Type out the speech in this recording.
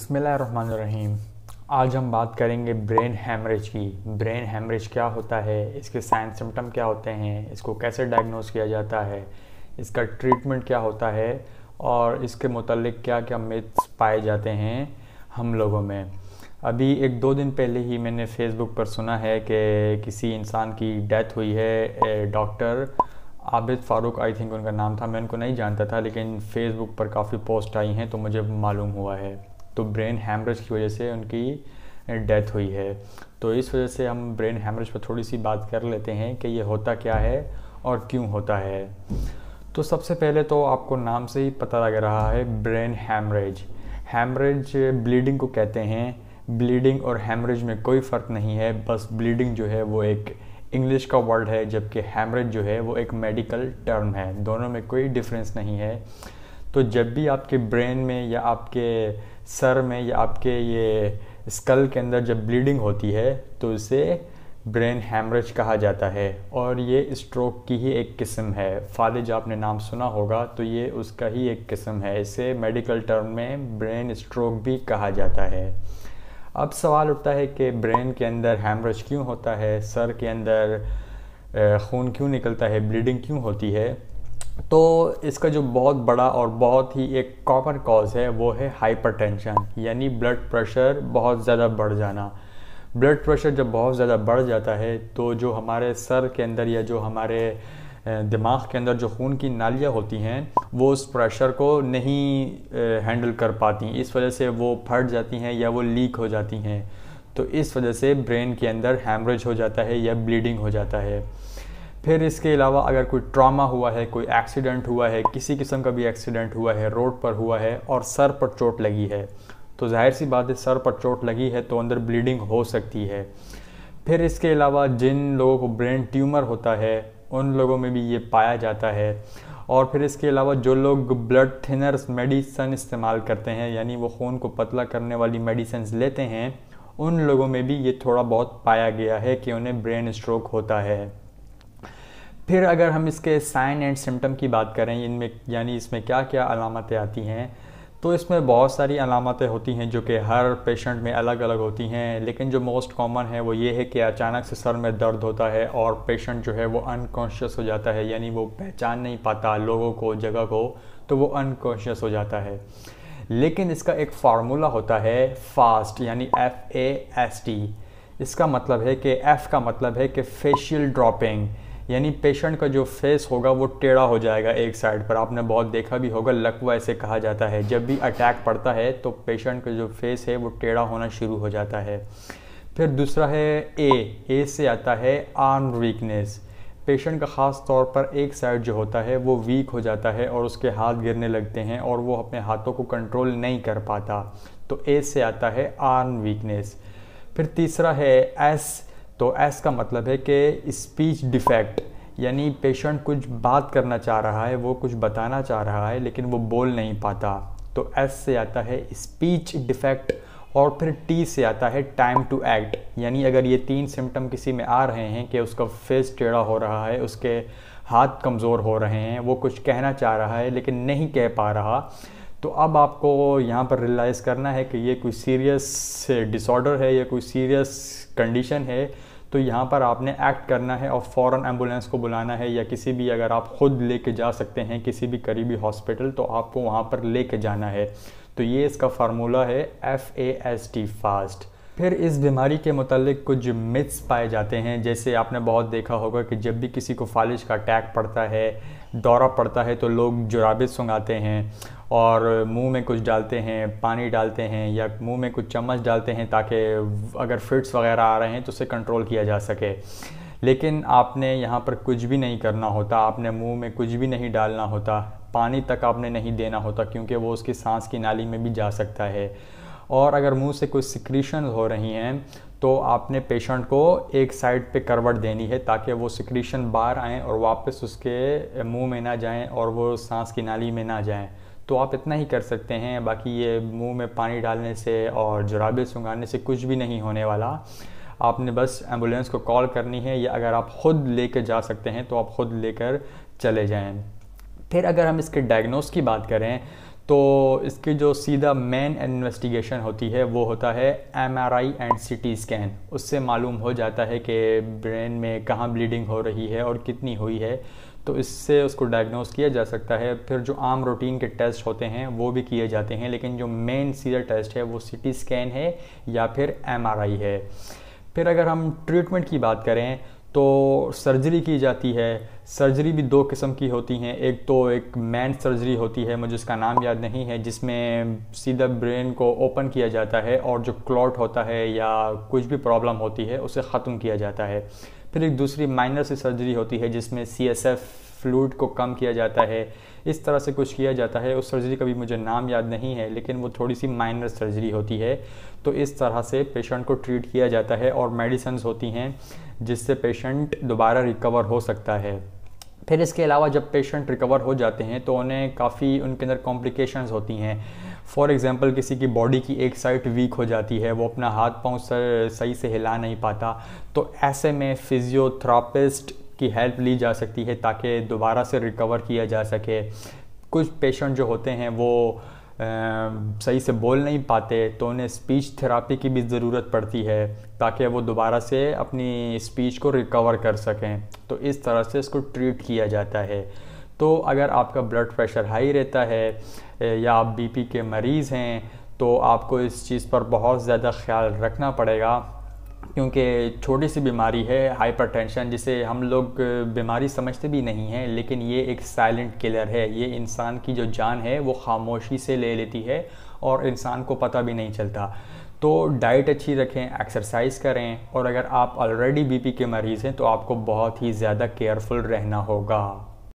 बिसमीम आज हम बात करेंगे ब्रेन हैमरेज की। ब्रेन हैमरेज क्या होता है? इसके साइन सिम्टम क्या होते हैं? इसको कैसे डायग्नोस किया जाता है? इसका ट्रीटमेंट क्या होता है? और इसके मतलब क्या क्या मिथ्स पाए जाते हैं हम लोगों में। अभी एक दो दिन पहले ही मैंने फेसबुक पर सुना है कि किसी इंसान की डेथ हुई है doctor Abid Farooq I think उनका नाम था। मैं उनको नहीं जानता था, लेकिन फ़ेसबुक पर काफ़ी पोस्ट आई हैं तो मुझे मालूम हुआ है। तो ब्रेन हैमरेज की वजह से उनकी डेथ हुई है। तो इस वजह से हम ब्रेन हैमरेज पर थोड़ी सी बात कर लेते हैं कि ये होता क्या है और क्यों होता है। तो सबसे पहले तो आपको नाम से ही पता लग रहा है ब्रेन हैमरेज। हैमरेज ब्लीडिंग को कहते हैं। ब्लीडिंग और हैमरेज में कोई फ़र्क नहीं है, बस ब्लीडिंग जो है वो एक इंग्लिश का वर्ड है, जबकि हैमरेज जो है वो एक मेडिकल टर्म है। दोनों में कोई डिफरेंस नहीं है। तो जब भी आपके ब्रेन में या आपके सर में या आपके ये स्कल के अंदर जब ब्लीडिंग होती है तो इसे ब्रेन हैमरेज कहा जाता है। और ये स्ट्रोक की ही एक किस्म है। फालिज आपने नाम सुना होगा तो ये उसका ही एक किस्म है। इसे मेडिकल टर्म में ब्रेन स्ट्रोक भी कहा जाता है। अब सवाल उठता है कि ब्रेन के अंदर हैमरेज क्यों होता है? सर के अंदर खून क्यों निकलता है? ब्लीडिंग क्यों होती है? तो इसका जो बहुत बड़ा और बहुत ही एक कॉमन कॉज है, वो है हाइपरटेंशन यानी ब्लड प्रेशर बहुत ज़्यादा बढ़ जाना। ब्लड प्रेशर जब बहुत ज़्यादा बढ़ जाता है तो जो हमारे सर के अंदर या जो हमारे दिमाग के अंदर जो खून की नालियाँ होती हैं, वो उस प्रेशर को नहीं हैंडल कर पाती। इस वजह से वो फट जाती हैं या वो लीक हो जाती हैं। तो इस वजह से ब्रेन के अंदर हैमरेज हो जाता है या ब्लीडिंग हो जाता है। फिर इसके अलावा अगर कोई ट्रामा हुआ है, कोई एक्सीडेंट हुआ है, किसी किस्म का भी एक्सीडेंट हुआ है रोड पर हुआ है और सर पर चोट लगी है तो ज़ाहिर सी बात है सर पर चोट लगी है तो अंदर ब्लीडिंग हो सकती है। फिर इसके अलावा जिन लोगों को ब्रेन ट्यूमर होता है, उन लोगों में भी ये पाया जाता है। और फिर इसके अलावा जो लोग ब्लड थिनर्स मेडिसन इस्तेमाल करते हैं, यानी वो खून को पतला करने वाली मेडिसिन लेते हैं, उन लोगों में भी ये थोड़ा बहुत पाया गया है कि उन्हें ब्रेन स्ट्रोक होता है। फिर अगर हम इसके साइन एंड सिम्टम की बात करें, इनमें यानी इसमें क्या क्या अलामतें आती हैं तो इसमें बहुत सारी अलामतें होती हैं जो कि हर पेशेंट में अलग अलग होती हैं, लेकिन जो मोस्ट कॉमन है वो ये है कि अचानक से सर में दर्द होता है और पेशेंट जो है वो अनकॉन्शियस हो जाता है, यानी वो पहचान नहीं पाता लोगों को, जगह को तो वो अनकॉन्शियस हो जाता है। लेकिन इसका एक फार्मूला होता है फास्ट यानी एफ़ ए एस टी इसका मतलब है कि एफ़ का मतलब है कि फेशियल ड्रॉपिंग यानी पेशेंट का जो फेस होगा वो टेढ़ा हो जाएगा एक साइड पर। आपने बहुत देखा भी होगा, लकवा ऐसे कहा जाता है। जब भी अटैक पड़ता है तो पेशेंट का जो फेस है, वो टेढ़ा होना शुरू हो जाता है। फिर दूसरा है ए ए से आता है आर्म वीकनेस पेशेंट का ख़ास तौर पर एक साइड जो होता है, वो वीक हो जाता है और उसके हाथ गिरने लगते हैं और वो अपने हाथों को कंट्रोल नहीं कर पाता। तो ए से आता है आर्म वीकनेस फिर तीसरा है एस तो एस का मतलब है कि स्पीच डिफेक्ट यानी पेशेंट कुछ बात करना चाह रहा है, वो कुछ बताना चाह रहा है, लेकिन वो बोल नहीं पाता। तो एस से आता है स्पीच डिफेक्ट और फिर टी से आता है टाइम टू एक्ट यानी अगर ये तीन सिम्टम किसी में आ रहे हैं कि उसका फेस टेढ़ा हो रहा है, उसके हाथ कमज़ोर हो रहे हैं, वो कुछ कहना चाह रहा है, लेकिन नहीं कह पा रहा तो अब आपको यहाँ पर रियलाइज़ करना है कि ये कोई सीरियस डिसऑर्डर है, या कोई सीरियस कंडीशन है तो यहाँ पर आपने एक्ट करना है और फ़ौर एंबुलेंस को बुलाना है या किसी भी अगर आप ख़ुद लेके जा सकते हैं किसी भी करीबी हॉस्पिटल तो आपको वहाँ पर लेके जाना है। तो ये इसका फार्मूला है F A S T fast फिर इस बीमारी के मतलब कुछ मिथ्स पाए जाते हैं। जैसे आपने बहुत देखा होगा कि जब भी किसी को फालिश का अटैक पड़ता है, दौरा पड़ता है तो लोग जुराबे सुंगाते हैं और मुँह में कुछ डालते हैं, पानी डालते हैं या मुँह में कुछ चम्मच डालते हैं ताकि अगर फिट्स वगैरह आ रहे हैं तो उसे कंट्रोल किया जा सके। लेकिन आपने यहाँ पर कुछ भी नहीं करना होता, आपने मुँह में कुछ भी नहीं डालना होता, पानी तक आपने नहीं देना होता, क्योंकि वो उसकी सांस की नाली में भी जा सकता है। और अगर मुँह से कोई सिक्रीशन हो रही हैं तो आपने पेशेंट को एक साइड पे करवट देनी है ताकि वो सिक्रीशन बाहर आएँ और वापस उसके मुँह में ना जाएँ और वो सांस की नाली में ना जाएँ। तो आप इतना ही कर सकते हैं, बाकी ये मुँह में पानी डालने से और जुराबे सुंगाने से कुछ भी नहीं होने वाला। आपने बस एंबुलेंस को कॉल करनी है या अगर आप ख़ुद लेकर जा सकते हैं तो आप ख़ुद लेकर चले जाएँ। फिर अगर हम इसके डायग्नोस की बात करें तो इसकी जो सीधा मेन इन्वेस्टिगेशन होती है, वो होता है M R I and C T scan उससे मालूम हो जाता है कि ब्रेन में कहाँ ब्लीडिंग हो रही है और कितनी हुई है। तो इससे उसको डायग्नोस किया जा सकता है। फिर जो आम रूटीन के टेस्ट होते हैं, वो भी किए जाते हैं, लेकिन जो मेन सीधा टेस्ट है, वो सी टी स्कैन है या फिर एम आर आई है। फिर अगर हम ट्रीटमेंट की बात करें तो सर्जरी की जाती है। सर्जरी भी दो किस्म की होती हैं। एक तो एक मैन सर्जरी होती है, मुझे उसका नाम याद नहीं है, जिसमें सीधा ब्रेन को ओपन किया जाता है और जो क्लॉट होता है या कुछ भी प्रॉब्लम होती है, उसे ख़त्म किया जाता है। फिर एक दूसरी माइनर सी सर्जरी होती है, जिसमें सी एस एफ़ फ्लूड को कम किया जाता है। इस तरह से कुछ किया जाता है। उस सर्जरी का भी मुझे नाम याद नहीं है, लेकिन वो थोड़ी सी माइनर सर्जरी होती है। तो इस तरह से पेशेंट को ट्रीट किया जाता है और मेडिसन होती हैं, जिससे पेशेंट दोबारा रिकवर हो सकता है। फिर इसके अलावा जब पेशेंट रिकवर हो जाते हैं तो उन्हें काफ़ी, उनके अंदर कॉम्प्लिकेशंस होती हैं। फॉर एग्ज़ाम्पल किसी की बॉडी की एक साइड वीक हो जाती है वो अपना हाथ पाँव सही से हिला नहीं पाता तो ऐसे में फिज़ियोथेरापिस्ट की हेल्प ली जा सकती है ताकि दोबारा से रिकवर किया जा सके। कुछ पेशेंट जो होते हैं वो आ, सही से बोल नहीं पाते तो उन्हें स्पीच थेरापी की भी ज़रूरत पड़ती है ताकि वो दोबारा से अपनी स्पीच को रिकवर कर सकें। तो इस तरह से इसको ट्रीट किया जाता है। तो अगर आपका ब्लड प्रेशर हाई रहता है या आप बीपी के मरीज़ हैं तो आपको इस चीज़ पर बहुत ज़्यादा ख्याल रखना पड़ेगा, क्योंकि छोटी सी बीमारी है हाइपरटेंशन जिसे हम लोग बीमारी समझते भी नहीं हैं, लेकिन ये एक साइलेंट किलर है। ये इंसान की जो जान है, वो खामोशी से ले लेती है और इंसान को पता भी नहीं चलता। तो डाइट अच्छी रखें एक्सरसाइज करें और अगर आप ऑलरेडी बीपी के मरीज़ हैं तो आपको बहुत ही ज़्यादा केयरफुल रहना होगा।